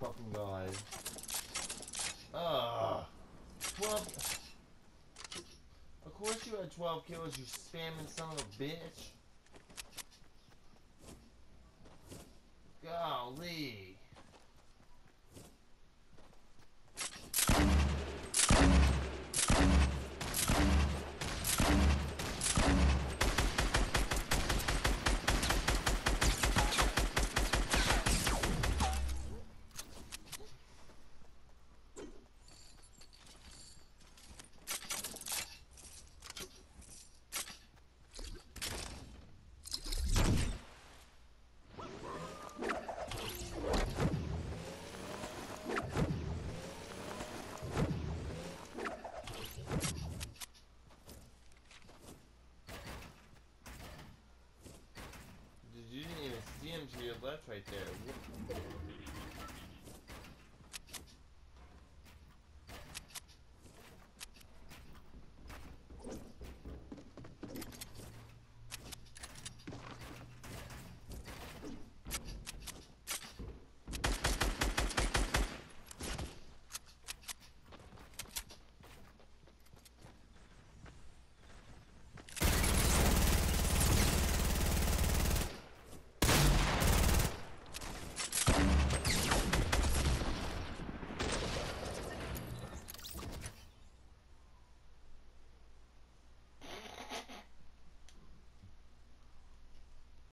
fucking god. Ugh. Ah. 12. Of course you had 12 kills, you spamming son of a bitch. That's right there.